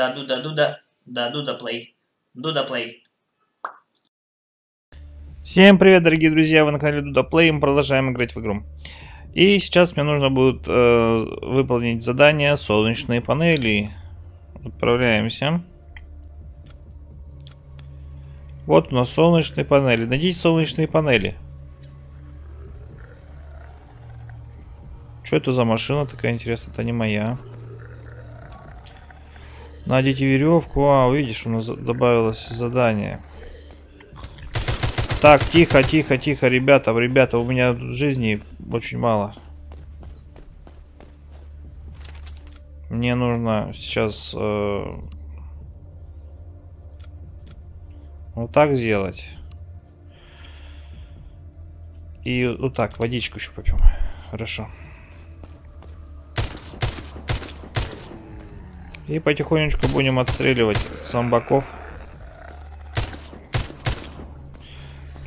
Да, дуда, дуда. Да, дуда плей. Дуда плей. Всем привет, дорогие друзья, вы на канале Дуда Плей, мы продолжаем играть в игру. И сейчас мне нужно будет э, выполнить задание солнечные панели. Отправляемся. Вот у нас солнечные панели. Найдите солнечные панели. Что это за машина такая интересная? Это не моя. Найдите веревку. А, видишь, у нас добавилось задание. Так, тихо, тихо, тихо, ребята, ребята, у меня жизни очень мало. Мне нужно сейчас э, вот так сделать. И вот так, водичку еще попьем. Хорошо. И потихонечку будем отстреливать зомбаков.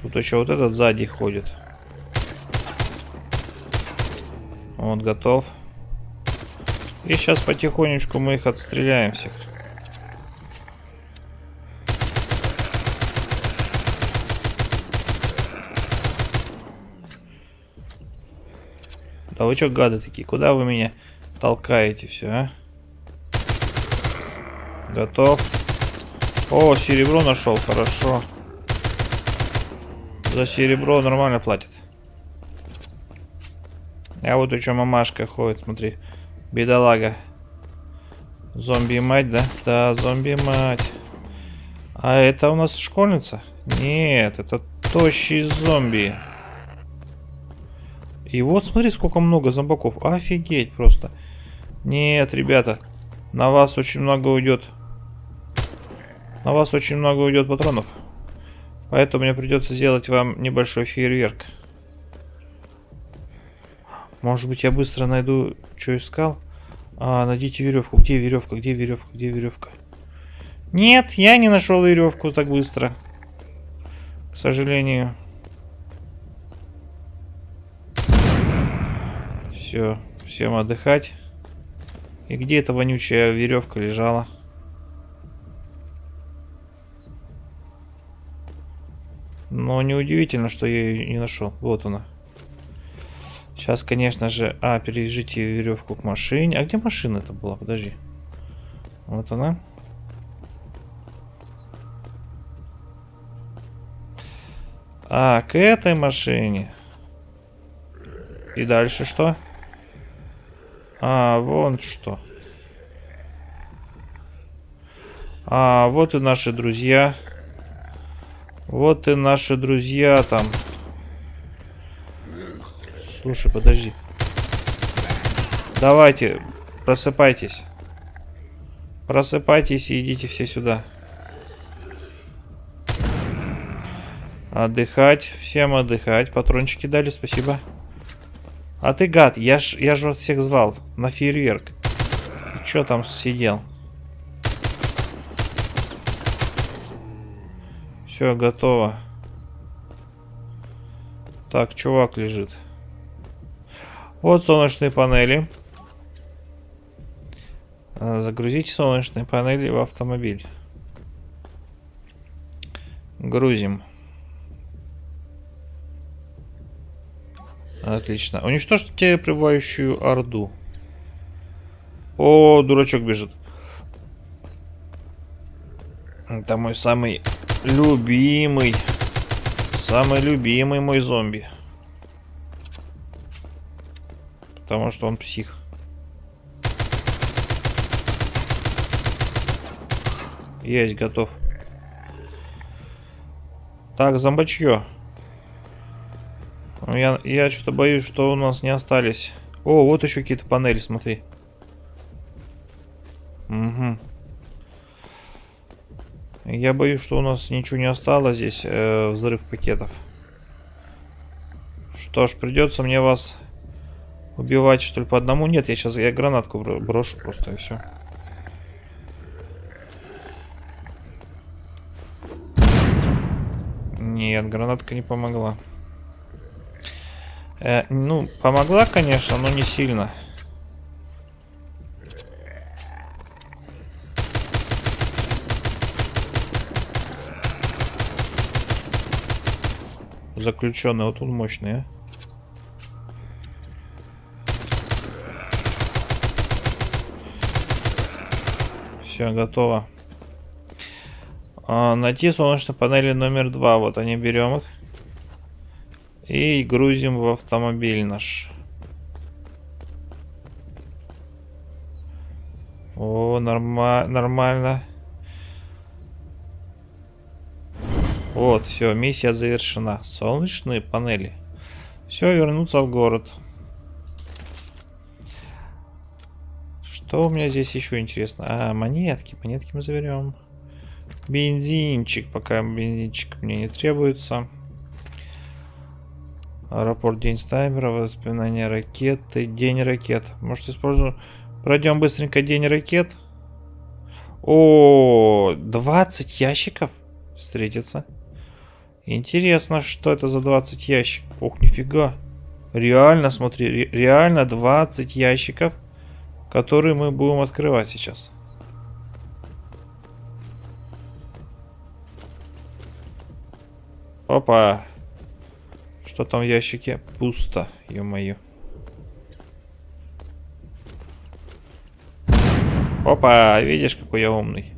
Тут еще вот этот сзади ходит. Вот, готов. И сейчас потихонечку мы их отстреляем всех. Да вы что, гады такие? Куда вы меня толкаете все, а? Готов. О, серебро нашел, хорошо. За серебро нормально платят. А вот еще мамашка ходит, смотри. Бедолага. Зомби-мать, да? Да, зомби-мать. А это у нас школьница? Нет, это тощий зомби. И вот смотри, сколько много зомбаков. Офигеть просто. Нет, ребята. На вас очень много уйдет. На вас очень много уйдет патронов. Поэтому мне придется сделать вам небольшой фейерверк. Может быть, я быстро найду, что искал? А, найдите веревку. Где веревка? Где веревка? Где веревка? Нет, я не нашел веревку так быстро. К сожалению. Все, всем отдыхать. И где эта вонючая веревка лежала? Но неудивительно, что я ее не нашел. Вот она. Сейчас, конечно же... А, перевяжите веревку к машине. А где машина это была? Подожди. Вот она. А, к этой машине. И дальше что? А, вон что. А, вот и наши друзья. Вот и наши друзья там. Слушай, подожди. Давайте, просыпайтесь. Просыпайтесь и идите все сюда. Отдыхать. Всем отдыхать. Патрончики дали, спасибо. А ты гад, я ж, я ж вас всех звал на фейерверк. Че там сидел? Все, готово. Так, чувак лежит. Вот солнечные панели. А, загрузите солнечные панели в автомобиль. Грузим. Отлично. Уничтожьте прибывающую орду. О, дурачок бежит. Это мой самый любимый. Самый любимый мой зомби. Потому что он псих. Есть, готов. Так, зомбачье. Я, я что-то боюсь, что у нас не остались. О, вот еще какие-то панели, смотри. Угу. Я боюсь, что у нас ничего не осталось здесь, э, взрыв пакетов. Что ж, придется мне вас убивать, что ли, по одному. Нет, я сейчас я гранатку брошу просто и все. Нет, гранатка не помогла. Э, ну, помогла, конечно, но не сильно. Заключенный. Вот он мощный, а. Все, готово. А, найти солнечные панели номер два. Вот они, берем их. И грузим в автомобиль наш. О, норма нормально. Вот, все, миссия завершена. Солнечные панели. Все, вернуться в город. Что у меня здесь еще интересно? А, монетки. Монетки мы заберем. Бензинчик. Пока бензинчик мне не требуется. Аэропорт День Стаймера. Воспоминания ракеты. День ракет. Может используем... Пройдем быстренько день ракет. О, 20 ящиков встретится. Интересно, что это за 20 ящиков. Ох, нифига. Реально, смотри, реально 20 ящиков, которые мы будем открывать сейчас. Опа. Что там в ящике? Пусто, ё-моё. Опа, видишь, какой я умный.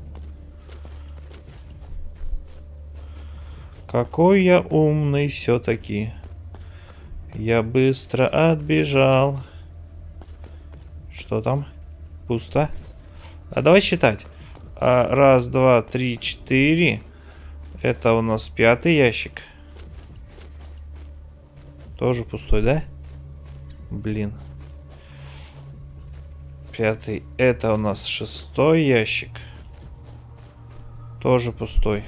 Какой я умный все-таки. Я быстро отбежал. Что там? Пусто. А давай считать. А, раз, два, три, четыре. Это у нас пятый ящик. Тоже пустой, да? Блин. Пятый. Это у нас шестой ящик. Тоже пустой.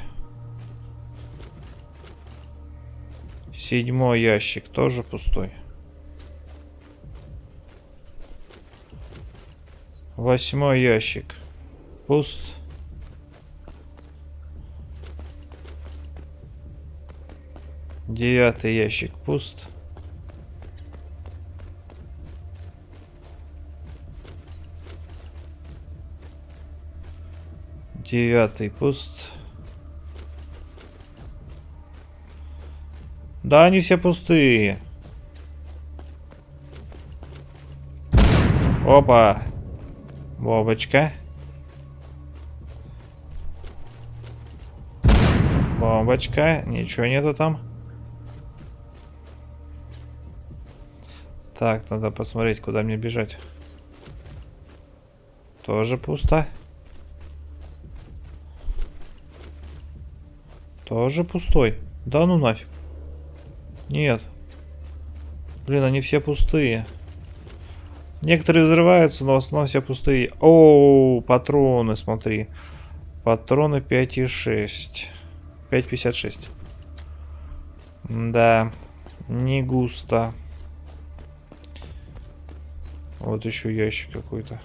Седьмой ящик тоже пустой. Восьмой ящик. Пуст. Девятый ящик пуст. Девятый пуст. Да, они все пустые. Опа. Бомбочка. Бомбочка. Ничего нету там. Так, надо посмотреть, куда мне бежать. Тоже пусто. Тоже пустой. Да ну нафиг. Нет. Блин, они все пустые. Некоторые взрываются, но в основном все пустые. О, патроны, смотри. Патроны 5,6. 5,56. Да, не густо. Вот еще ящик какой-то.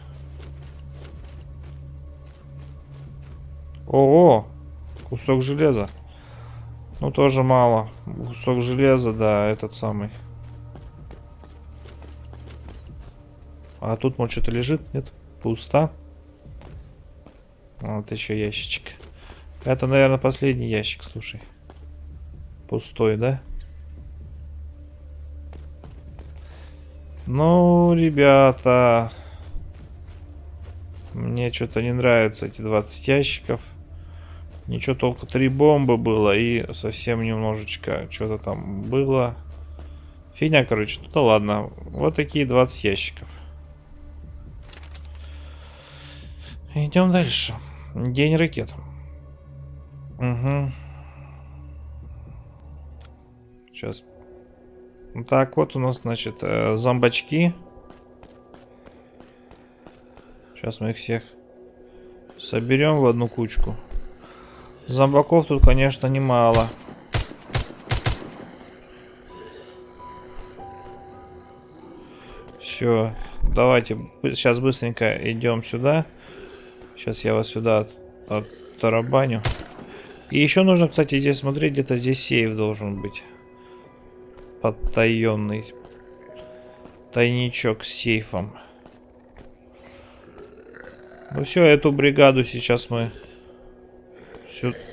О, кусок железа. Ну, тоже мало. Кусок железа, да, этот самый. А тут, может, что-то лежит? Нет? Пусто. Вот еще ящичек. Это, наверное, последний ящик, слушай. Пустой, да? Ну, ребята... Мне что-то не нравятся эти 20 ящиков. Ничего только три бомбы было и совсем немножечко что-то там было. Фигня, короче. Ну да ладно. Вот такие 20 ящиков. Идем дальше. День ракет. Угу. Сейчас. Так, вот у нас, значит, э, зомбачки. Сейчас мы их всех соберем в одну кучку. Зомбаков тут, конечно, немало. Все, давайте сейчас быстренько идем сюда. Сейчас я вас сюда тарабаню. И еще нужно, кстати, здесь смотреть, где-то здесь сейф должен быть. Подтаенный. Тайничок с сейфом. Ну все, эту бригаду сейчас мы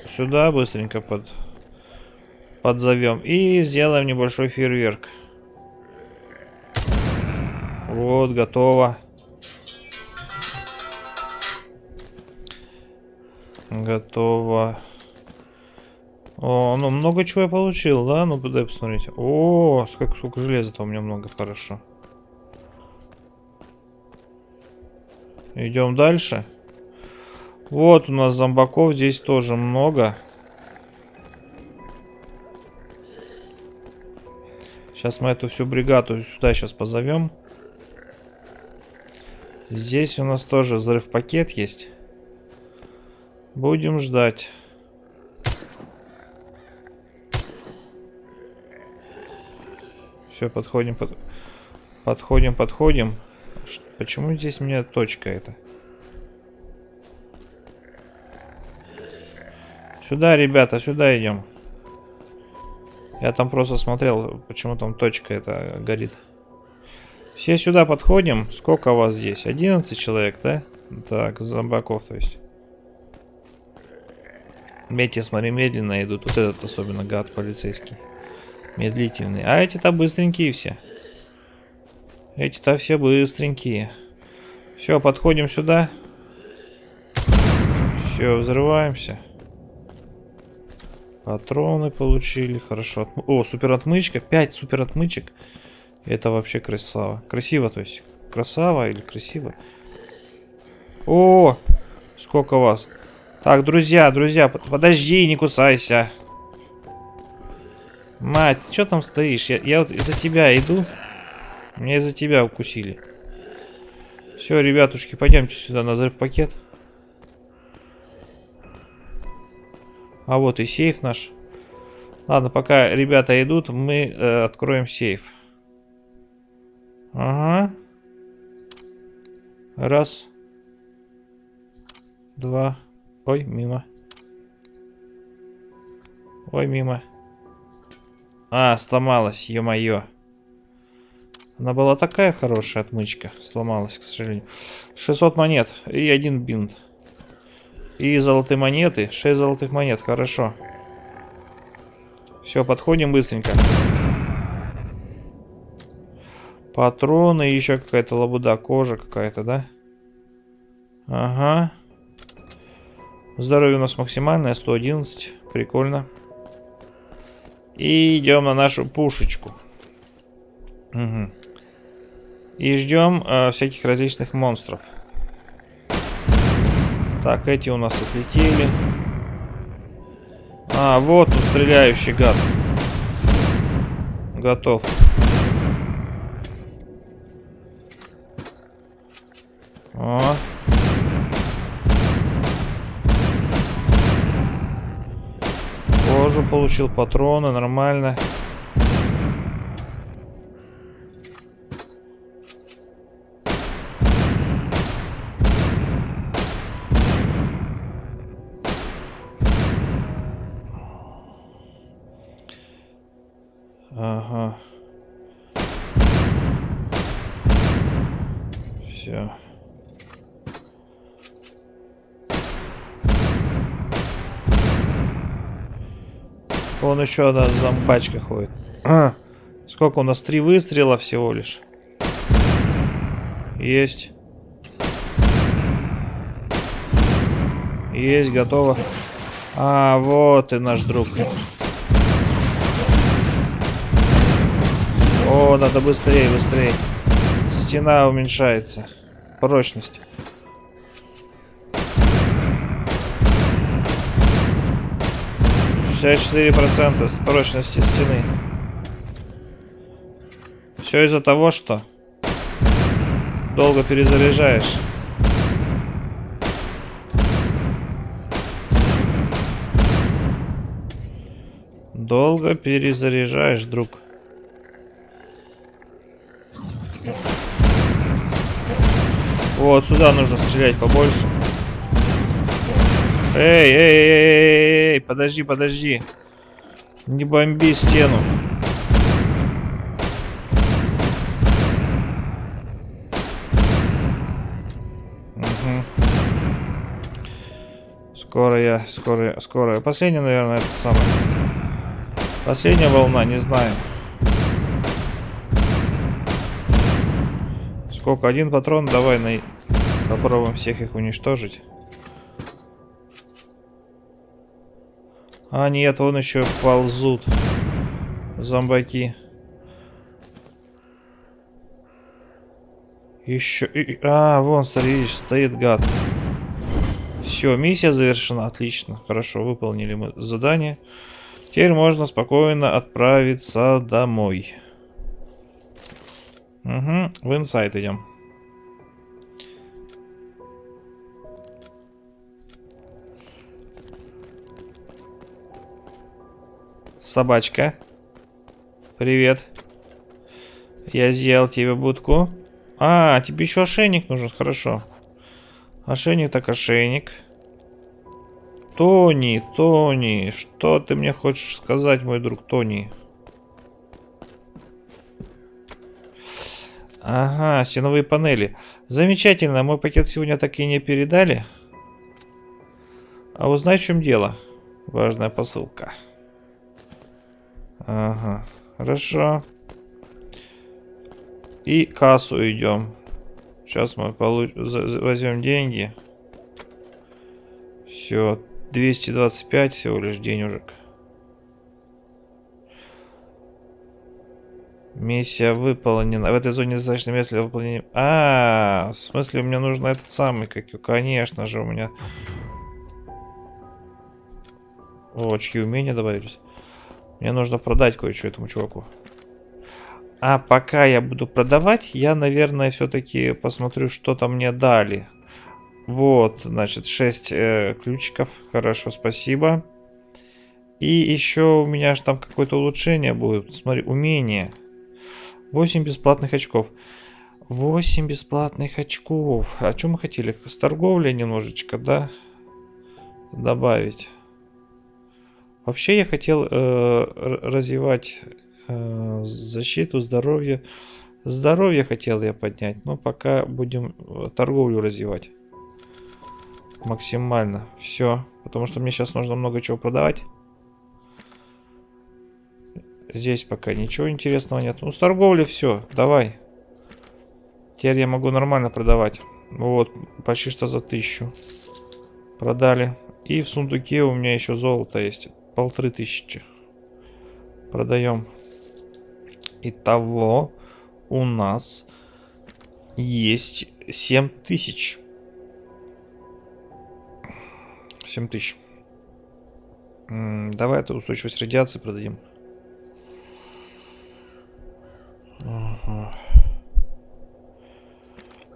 сюда быстренько под подзовем. И сделаем небольшой фейерверк. Вот, готово. Готово. О, ну много чего я получил, да? Ну, дай посмотреть. О, сколько, сколько железа-то у меня много, хорошо. Идем дальше. Вот у нас зомбаков здесь тоже много. Сейчас мы эту всю бригаду сюда сейчас позовем. Здесь у нас тоже взрыв пакет есть. Будем ждать. Все, подходим, под... подходим, подходим. Ш... Почему здесь у меня точка эта? Сюда, ребята, сюда идем. Я там просто смотрел, почему там точка это горит. Все сюда подходим. Сколько вас здесь? 11 человек, да? Так, зомбаков, то есть. Эти, смотри, медленно идут. Вот этот особенно гад полицейский. Медлительный. А эти-то быстренькие все. Эти-то все быстренькие. Все, подходим сюда. Все, взрываемся. Патроны получили. Хорошо. О, супер отмычка. 5 супер отмычек. Это вообще красава. Красиво, то есть. Красава или красиво? О, сколько вас. Так, друзья, друзья, подожди, не кусайся. Мать, ты что там стоишь? Я, я вот из-за тебя иду. Меня из-за тебя укусили. Все, ребятушки, пойдемте сюда на взрыв пакет. А вот и сейф наш. Ладно, пока ребята идут, мы э, откроем сейф. Ага. Раз. Два. Ой, мимо. Ой, мимо. А, сломалась, ё-моё. Она была такая хорошая отмычка. Сломалась, к сожалению. 600 монет и один бинт. И золотые монеты. 6 золотых монет, хорошо. Все, подходим быстренько. Патроны, еще какая-то лабуда, кожа какая-то, да? Ага. Здоровье у нас максимальное, 111. Прикольно. И идем на нашу пушечку. Угу. И ждем э, всяких различных монстров. Так, эти у нас отлетели. А, вот он, стреляющий гад. Готов. О. Кожу получил, патроны, нормально. Ага. Все. Вон еще одна зомбачка ходит. А, сколько у нас? Три выстрела всего лишь. Есть. Есть, готово. А, вот и наш друг. О, надо быстрее, быстрее. Стена уменьшается. Прочность. 64% с прочности стены. Все из-за того, что долго перезаряжаешь. Долго перезаряжаешь, друг. Вот сюда нужно стрелять побольше. Эй, эй, эй, эй, эй, подожди, подожди. Не бомби стену. Угу. Скоро я, скоро, скоро. Последний, наверное, этот самый. Последняя волна, не знаю. Сколько? Один патрон? Давай на... попробуем всех их уничтожить. А, нет, вон еще ползут. Зомбаки. Еще... А, вон, видишь, стоит гад. Все, миссия завершена. Отлично. Хорошо, выполнили мы задание. Теперь можно спокойно отправиться домой. Угу, в инсайт идем. Собачка. Привет. Я сделал тебе будку. А, тебе еще ошейник нужен, хорошо. Ошейник так ошейник. Тони, Тони, что ты мне хочешь сказать, мой друг Тони? Ага, стеновые панели. Замечательно, мой пакет сегодня так и не передали. А узнай, в чем дело. Важная посылка. Ага, хорошо. И кассу идем. Сейчас мы получ... возьмем деньги. Все, 225 всего лишь денежек. Миссия выполнена. В этой зоне достаточно мест для выполнения... А, -а, -а в смысле, мне нужно этот самый, как Конечно же, у меня... Очки умения добавились. Мне нужно продать кое-что этому чуваку. А пока я буду продавать, я, наверное, все-таки посмотрю, что там мне дали. Вот, значит, 6 э, ключиков. Хорошо, спасибо. И еще у меня же там какое-то улучшение будет. Смотри, умение. 8 бесплатных очков. 8 бесплатных очков. А что мы хотели? С торговлей немножечко, да? Добавить. Вообще я хотел э, развивать э, защиту, здоровье. Здоровье хотел я поднять, но пока будем э, торговлю развивать. Максимально. Все. Потому что мне сейчас нужно много чего продавать. Здесь пока ничего интересного нет. Ну, с торговли все. Давай. Теперь я могу нормально продавать. Вот, почти что за тысячу. Продали. И в сундуке у меня еще золото есть полторы тысячи. Продаем. Итого у нас есть 7 тысяч. 7 тысяч. Давай эту устойчивость радиации продадим.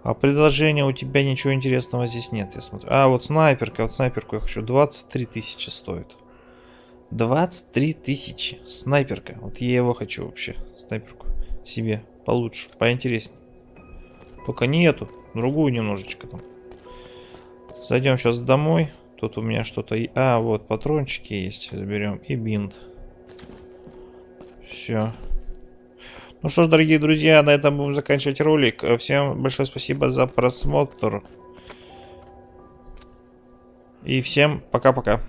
А предложения у тебя ничего интересного здесь нет, я смотрю. А, вот снайперка, вот снайперку я хочу. 23 тысячи стоит. 23 тысячи. Снайперка. Вот я его хочу вообще. Снайперку. Себе. Получше. Поинтереснее. Только не эту. Другую немножечко там. Зайдем сейчас домой. Тут у меня что-то... А, вот патрончики есть. Заберем. И бинт. Все. Ну что ж, дорогие друзья, на этом будем заканчивать ролик. Всем большое спасибо за просмотр. И всем пока-пока.